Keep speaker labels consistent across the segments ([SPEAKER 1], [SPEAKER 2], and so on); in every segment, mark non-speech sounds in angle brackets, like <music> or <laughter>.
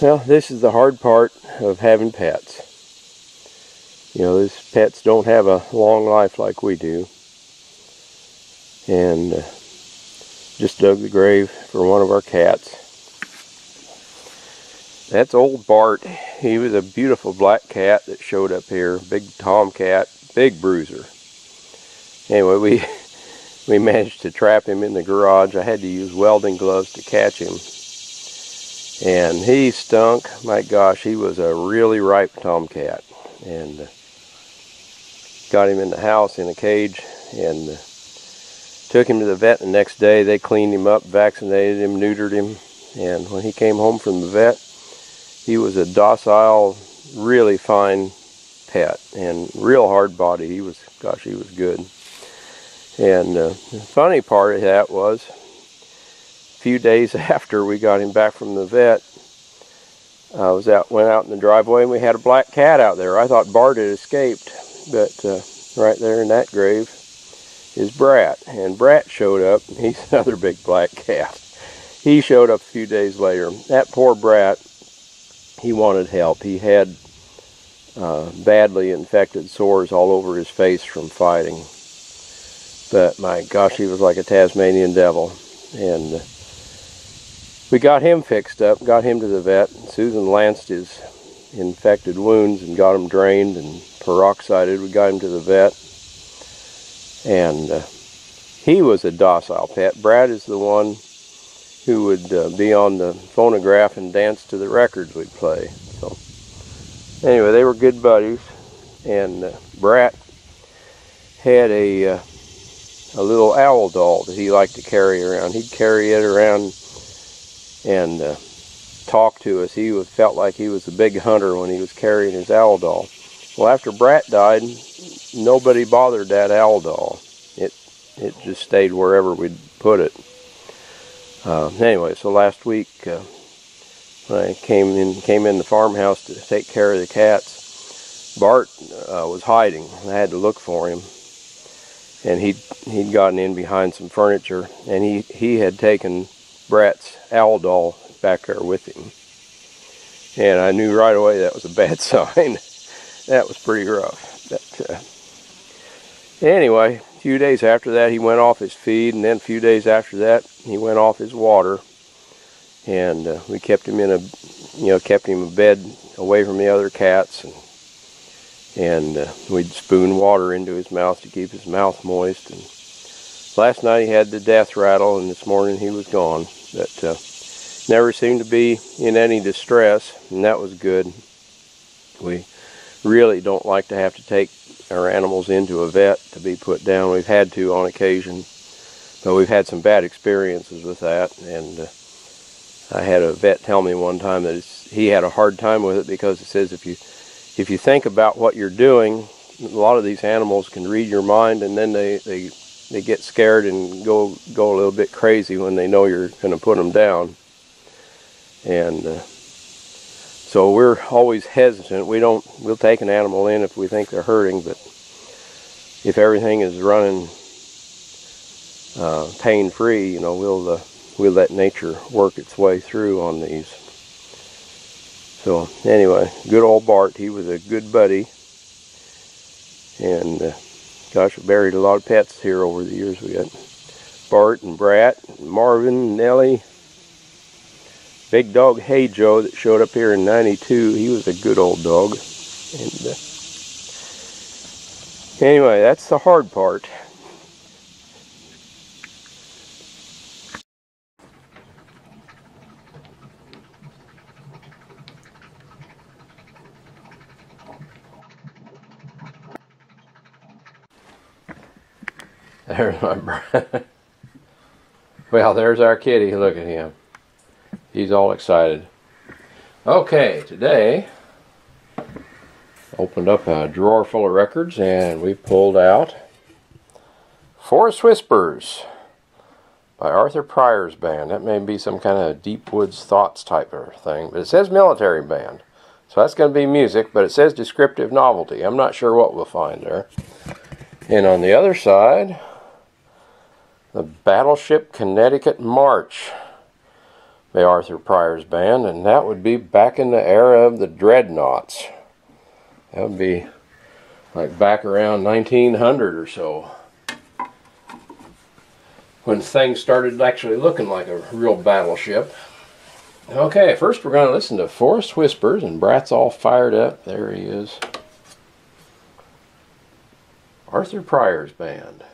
[SPEAKER 1] Well, this is the hard part of having pets. You know, these pets don't have a long life like we do. And uh, just dug the grave for one of our cats. That's old Bart. He was a beautiful black cat that showed up here. Big tomcat, big bruiser. Anyway, we <laughs> we managed to trap him in the garage. I had to use welding gloves to catch him. And he stunk. My gosh, he was a really ripe tomcat. And got him in the house in a cage and took him to the vet the next day. They cleaned him up, vaccinated him, neutered him. And when he came home from the vet, he was a docile, really fine pet and real hard body. He was, gosh, he was good. And uh, the funny part of that was, few days <laughs> after we got him back from the vet, I was out, went out in the driveway and we had a black cat out there. I thought Bart had escaped, but uh, right there in that grave is Brat. And Brat showed up, <laughs> he's another big black cat. He showed up a few days later. That poor Brat, he wanted help. He had uh, badly infected sores all over his face from fighting. But my gosh, he was like a Tasmanian devil. And uh, we got him fixed up, got him to the vet. Susan lanced his infected wounds and got him drained and peroxided. We got him to the vet. And uh, he was a docile pet. Brat is the one who would uh, be on the phonograph and dance to the records we'd play. So anyway, they were good buddies. And uh, Brat had a uh, a little owl doll that he liked to carry around. He'd carry it around and uh, talk to us. He was, felt like he was a big hunter when he was carrying his owl doll. Well, after Brat died, nobody bothered that owl doll. It it just stayed wherever we'd put it. Uh, anyway, so last week uh, when I came in came in the farmhouse to take care of the cats, Bart uh, was hiding. I had to look for him and he'd he'd gotten in behind some furniture, and he he had taken Brat's owl doll back there with him, and I knew right away that was a bad <laughs> sign. that was pretty rough. But, uh, anyway, a few days after that, he went off his feed, and then a few days after that, he went off his water, and uh, we kept him in a you know kept him a bed away from the other cats and and uh, we'd spoon water into his mouth to keep his mouth moist. And last night he had the death rattle, and this morning he was gone. But uh, never seemed to be in any distress, and that was good. We really don't like to have to take our animals into a vet to be put down. We've had to on occasion, but we've had some bad experiences with that. And uh, I had a vet tell me one time that he had a hard time with it because it says if you if you think about what you're doing, a lot of these animals can read your mind, and then they they they get scared and go go a little bit crazy when they know you're going to put them down. And uh, so we're always hesitant. We don't we'll take an animal in if we think they're hurting, but if everything is running uh, pain free, you know, we'll uh, we'll let nature work its way through on these. So anyway, good old Bart. He was a good buddy. And uh, gosh, we buried a lot of pets here over the years. We got Bart and Brat, and Marvin, Nellie. Big dog Hey Joe that showed up here in 92. He was a good old dog. And uh, anyway, that's the hard part. There's my well, there's our kitty. Look at him. He's all excited. Okay, today opened up a drawer full of records and we pulled out Forest Whispers by Arthur Pryor's band. That may be some kind of Deep Woods Thoughts type of thing, but it says military band. So that's going to be music, but it says descriptive novelty. I'm not sure what we'll find there. And on the other side, the Battleship Connecticut March by Arthur Pryor's band, and that would be back in the era of the Dreadnoughts. That would be like back around 1900 or so. When things started actually looking like a real battleship. Okay, first we're going to listen to Forest Whispers, and Brat's all fired up. There he is. Arthur Pryor's band.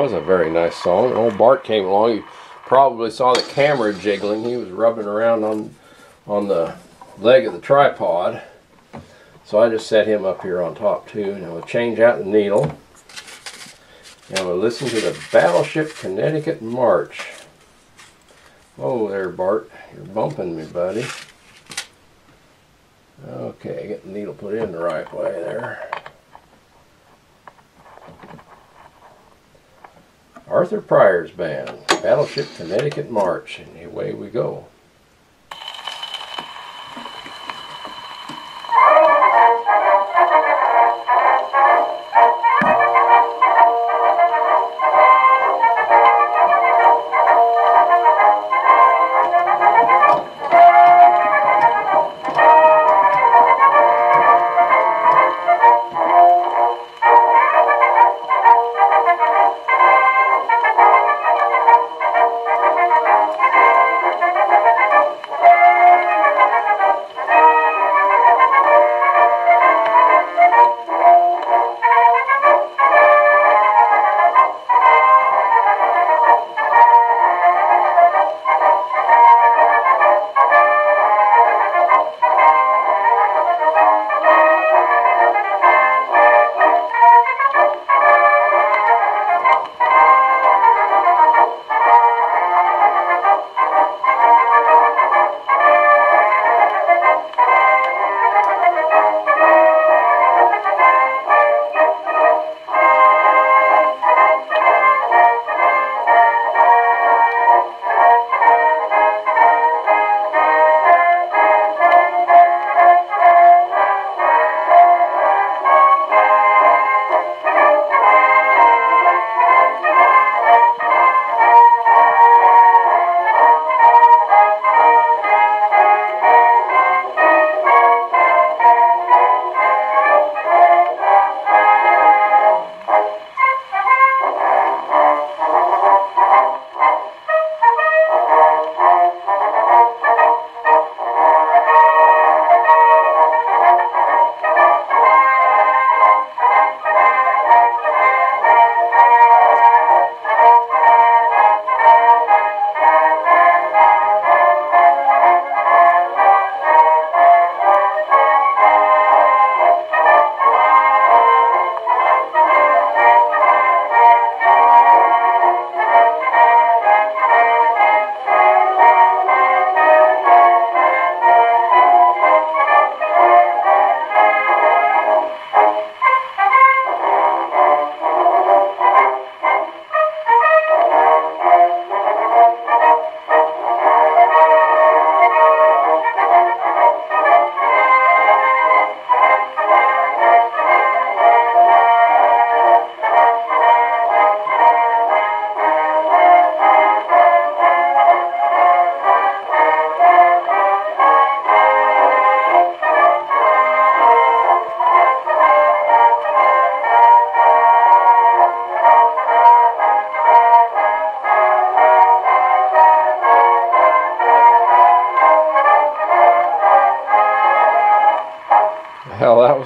[SPEAKER 1] Was a very nice song. Old Bart came along. You probably saw the camera jiggling. He was rubbing around on on the leg of the tripod. So I just set him up here on top too. Now we'll change out the needle. And we'll listen to the Battleship Connecticut March. Oh there, Bart. You're bumping me, buddy. Okay, get the needle put in the right way there. Arthur Pryor's band, Battleship Connecticut March, and away we go.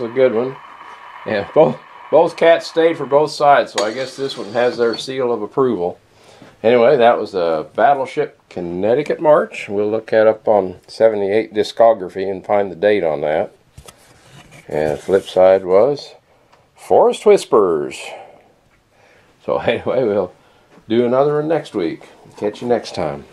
[SPEAKER 1] A good one. Yeah, both both cats stayed for both sides, so I guess this one has their seal of approval. Anyway, that was a Battleship Connecticut March. We'll look that up on 78 discography and find the date on that. And the flip side was Forest Whispers. So <laughs> anyway, we'll do another one next week. Catch you next time.